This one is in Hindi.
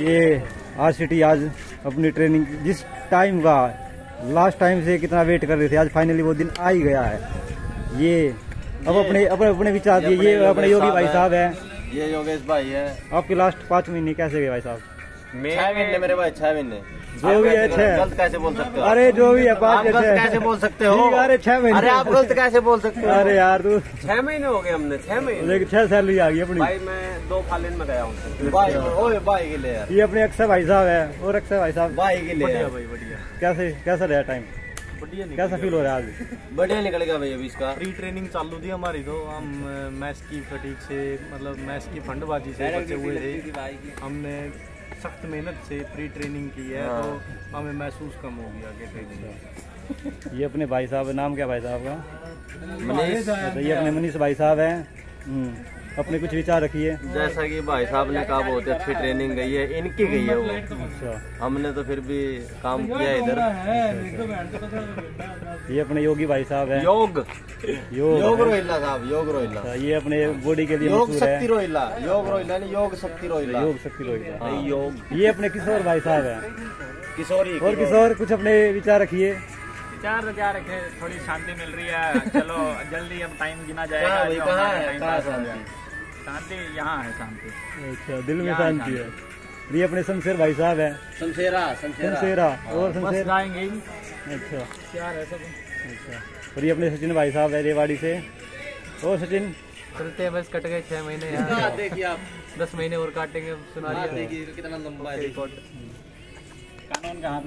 ये आज सिटी आज अपनी ट्रेनिंग जिस टाइम का लास्ट टाइम से कितना वेट कर रहे थे आज फाइनली वो दिन आ ही गया है। ये अब अपने अपने अपने विचार दिए ये अपने योगी भाई साहब है। ये योगेश भाई है। आपके लास्ट पाँच महीने कैसे गए भाई साहब? छह महीने मेरे भाई छह महीने। जो भी है छह। गलत कैसे बोल सकते हो? अरे जो भी है पाँच कैसे बोल सकते हो? अरे छह महीने। अरे आप गलत कैसे बोल सकते हो? अरे यार तू छह महीने हो गए हमने छह महीने। देख छह सैलरी आ गई अपनी। भाई मैं दो फालिन में गया हूँ। भाई ओए भाई के लिए। ये अपने अक्षय भाई साहब है और अक्षय भाई साहब भाई के लिए। बढ़िया यार। भाई बढ़िया। कैसे कैसा रहा टाइम बढ़िया कैसा फील हो रहा है आज बढ़िया निकलेगा भाई अभी इसका। प्री ट्रेनिंग चालू थी हमारी तो हम मैच की फटीक से मतलब मैच की फंडबाजी से बचे हुए थे। हमने सख्त मेहनत से प्री ट्रेनिंग की है तो हमें महसूस कम हो गया आगे ट्रेनिंग ये अपने भाई साहब नाम क्या भाई साहब का? मनीष। तो ये अपने मनीष भाई साहब हैं। हम्म, अपने कुछ विचार रखिए। जैसा कि भाई साहब ने कहा बहुत अच्छी ट्रेनिंग गई है इनकी गई है वो। अच्छा। हमने तो फिर भी काम किया इधर। ये अपने योगी भाई साहब हैं। योग। योग। योग रोहिला साहब योग रोहिला अच्छा, ये अपने बॉडी के लिए योग शक्ति रोहिला योग रोहिला नहीं योग शक्ति रोहिला योग शक्ति रोहित हाँ, योग। ये अपने किशोर भाई साहब है। किशोरी और किशोर कुछ अपने विचार रखिए। विचार क्या रखे थोड़ी शांति मिल रही है। चलो जल्दी अब टाइम गिना जाएगा कहाँ है? हो। शांति शांति यहाँ है शांति अच्छा दिल में शांति है। ये अपने शमशेर भाई साहब हैं। शमशेरा शमशेरा। शमशेरा और शमशेर। जाएँगे ही। अच्छा। प्यार है सब अच्छा। और ये अपने सचिन भाई साहब है रेवाड़ी से। और सचिन? चलते हैं बस कट गए छह महीने यार देखिए आप दस महीने और काटेंगे सुना देखिए कितना लंबा है। कानून का हाथ